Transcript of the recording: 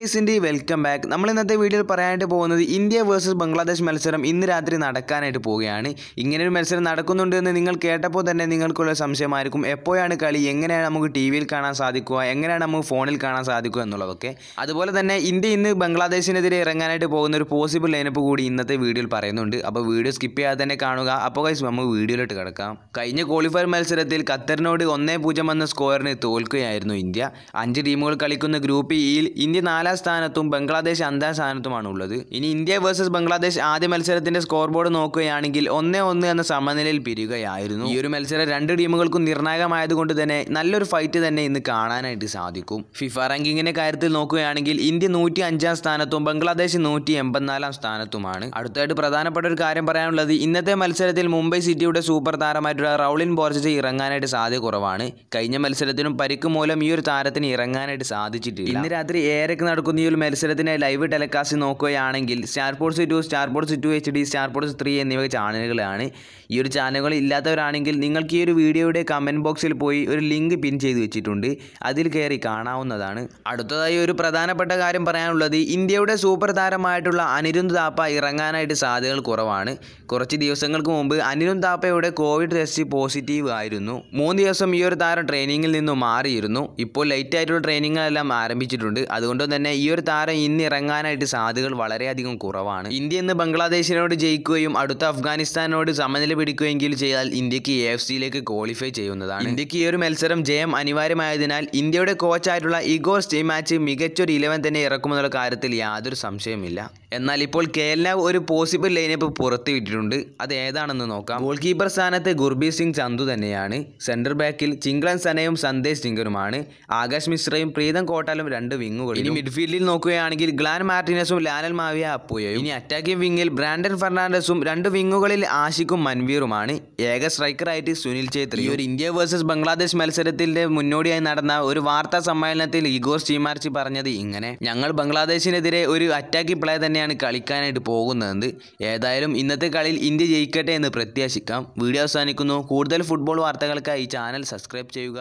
ഗൈസിന്റെ welcome back നമ്മൾ ഇന്നത്തെ വീഡിയോയിൽ പറയാനായിട്ട് പോകുന്നത് ഇന്ത്യ വേഴ്സസ് ബംഗ്ലാദേശ് മത്സരം ഇന്ന് രാത്രി നടക്കാനായിട്ട് പോവുകയാണ്. ഇങ്ങനെ ഒരു മത്സരം നടക്കുന്നുണ്ട് എന്ന് നിങ്ങൾ കേട്ടപ്പോൾ തന്നെ നിങ്ങൾക്കുള്ള സംശയമായിരിക്കും. എപ്പോഴാണ് കളി? എങ്ങനെയാണ് നമുക്ക് ടി വിയിൽ കാണാൻ സാധിക്കുക? എങ്ങനെയാണ് നമുക്ക് ഫോണിൽ കാണാൻ സാധിക്കുക എന്നുള്ളതൊക്കെ. അതുപോലെ തന്നെ ഇന്ത്യ ഇന്ന് ബംഗ്ലാദേശിനെതിരെ ഇറങ്ങാനായിട്ട് പോകുന്ന ഒരു പോസിബിൾ ലൈനപ്പ് കൂടി ഇന്നത്തെ വീഡിയോയിൽ പറയുന്നുണ്ട്. അപ്പോൾ വീഡിയോ സ്കിപ്പ് ചെയ്യാതെ തന്നെ കാണുക. അപ്പോൾ കൈസ് നമുക്ക് വീഡിയോയിലോട്ട് കിടക്കാം. കഴിഞ്ഞ ക്വാളിഫയർ മത്സരത്തിൽ ഖത്തറിനോട് ഒന്നേ പൂജ്യം എന്ന സ്കോറിന് തോൽക്കുകയായിരുന്നു ഇന്ത്യ. അഞ്ച് ടീമുകൾ കളിക്കുന്ന ഗ്രൂപ്പ് ഇയിൽ ഇന്ത്യ നാലാം സ്ഥാനത്തും ബംഗ്ലാദേശ് അഞ്ചാം സ്ഥാനത്തുമാണ് ഉള്ളത് ഇനി ഇന്ത്യ വേഴ്സസ് ബംഗ്ലാദേശ് ആദ്യ മത്സരത്തിന്റെ സ്കോർ ബോർഡ് നോക്കുകയാണെങ്കിൽ ഒന്നേ ഒന്ന് എന്ന സമനിലയിൽ പിരിയുകയായിരുന്നു. ഈ ഒരു മത്സരം രണ്ട് ടീമുകൾക്കും നിർണായകമായതുകൊണ്ട് തന്നെ നല്ലൊരു ഫൈറ്റ് തന്നെ ഇന്ന് കാണാനായിട്ട് സാധിക്കും. ഫിഫ റാങ്കിങ്ങിന്റെ കാര്യത്തിൽ നോക്കുകയാണെങ്കിൽ ഇന്ത്യ നൂറ്റി അഞ്ചാം സ്ഥാനത്തും ബംഗ്ലാദേശ് നൂറ്റി എൺപത്തിനാലാം സ്ഥാനത്തുമാണ്. അടുത്തായിട്ട് പ്രധാനപ്പെട്ട ഒരു കാര്യം പറയാനുള്ളത് ഇന്നത്തെ മത്സരത്തിൽ മുംബൈ സിറ്റിയുടെ സൂപ്പർ താരമായിട്ടുള്ള റൗളിൻ ബോർജസ് ഇറങ്ങാനായിട്ട് സാധ്യത കുറവാണ്. കഴിഞ്ഞ മത്സരത്തിനും പരിക്ക് മൂലം ഈ ഒരു താരത്തിന് ഇറങ്ങാനായിട്ട് സാധിച്ചിട്ടില്ല. ഇന്ന് രാത്രി ഏഴരക്ക് നടക്കുന്ന. ഈ ഒരു മത്സരത്തിന് ലൈവ് ടെലികാസ്റ്റ് നോക്കുകയാണെങ്കിൽ Star Sports two Star Sports two H D Star Sports three എന്നിവ ചാനലുകളാണ്. ഈ ഒരു ചാനലുകൾ ഇല്ലാത്തവരാണെങ്കിൽ നിങ്ങൾക്ക് ഈ ഒരു വീഡിയോയുടെ കമന്റ് ബോക്സിൽ പോയി ഒരു ലിങ്ക് പിൻ ചെയ്ത് വെച്ചിട്ടുണ്ട്. അതിൽ കയറി കാണാവുന്നതാണ്. അടുത്തതായി ഒരു പ്രധാനപ്പെട്ട കാര്യം പറയാനുള്ളത് ഇന്ത്യയുടെ സൂപ്പർ താരമായിട്ടുള്ള അനിരുദ്ധ് താപ്പ ഇറങ്ങാനായിട്ട് സാധ്യതകൾ കുറവാണ്. കുറച്ച് ദിവസങ്ങൾക്ക് മുമ്പ് അനിരുദ്ധ് താപ്പയുടെ കോവിഡ് ടെസ്റ്റ് പോസിറ്റീവ് ആയിരുന്നു. മൂന്ന് ദിവസം ഈ ഒരു താരം ട്രെയിനിങ്ങിൽ നിന്നും മാറിയിരുന്നു. ഇപ്പോൾ ലൈറ്റ് ആയിട്ടുള്ള ട്രെയിനിങ്ങുകളെല്ലാം ആരംഭിച്ചിട്ടുണ്ട്. അതുകൊണ്ട് തന്നെ ഈ ഒരു താരം ഇന്ന് ഇറങ്ങാനായിട്ട് സാധ്യതകൾ വളരെയധികം കുറവാണ്. ഇന്ത്യ ഇന്ന് ബംഗ്ലാദേശിനോട് ജയിക്കുകയും അടുത്ത അഫ്ഗാനിസ്ഥാനോട് സമനില പിടിക്കുകയെങ്കിൽ ചെയ്താൽ ഇന്ത്യയ്ക്ക് എ എഫ് സിയിലേക്ക് ക്വാളിഫൈ ചെയ്യുന്നതാണ്. ഇന്ത്യയ്ക്ക് ഈ ഒരു മത്സരം ജയം അനിവാര്യമായതിനാൽ ഇന്ത്യയുടെ കോച്ചായിട്ടുള്ള ഇഗോർ സ്റ്റീമാച്ച് മികച്ചൊരു ഇലവൻ തന്നെ ഇറക്കുമെന്നുള്ള കാര്യത്തിൽ യാതൊരു സംശയമില്ല എന്നാൽ ഇപ്പോൾ കേരള ഒരു പോസിബിൾ ലൈനപ്പ് പുറത്തുവിട്ടിട്ടുണ്ട്. അത് ഏതാണെന്ന് നോക്കാം. ഗോൾ കീപ്പർ സ്ഥാനത്ത് ഗുർബീർ സിംഗ് ചന്തു തന്നെയാണ്. സെന്റർ ബാക്കിൽ ചിങ്ക്ലൻ സനയും സന്ദേശ് സിംഗറുമാണ് ആകാശ് മിശ്രയും പ്രീതം കോട്ടാലും രണ്ട് വിങ്ങുകൾ ഇനി മിഡ്ഫീൽഡിൽ നോക്കുകയാണെങ്കിൽ ഗ്ലാൻ മാർട്ടിനസും ലാനൽ മാവിയ അപ്പുയയും. ഇനി അറ്റാക്കിംഗ് വിങ്ങിൽ ബ്രാൻഡൻ ഫെർണാണ്ടസും രണ്ട് വിങ്ങുകളിൽ ആഷിഖും മൻവീറുമാണ്. ഏക സ്ട്രൈക്കറായിട്ട് സുനിൽ ഛേത്രി. ഒരു ഇന്ത്യ വേഴ്സസ് ബംഗ്ലാദേശ് മത്സരത്തിന്റെ മുന്നോടിയായി നടന്ന ഒരു വാർത്താ സമ്മേളനത്തിൽ ഇഗോർ സ്റ്റീമാർച്ചി പറഞ്ഞത് ഇങ്ങനെ. ഞങ്ങൾ ബംഗ്ലാദേശിനെതിരെ ഒരു അറ്റാക്കിംഗ് പ്ലേ തന്നെയാണ് കളിക്കാനായിട്ട് പോകുന്നത്. ഏതായാലും ഇന്നത്തെ കളിയിൽ ഇന്ത്യ ജയിക്കട്ടെ എന്ന് പ്രത്യാശിക്കാം. വീഡിയോ അവസാനിക്കുന്നു. കൂടുതൽ ഫുട്ബോൾ വാർത്തകൾക്കായി ചാനൽ സബ്സ്ക്രൈബ് ചെയ്യുക.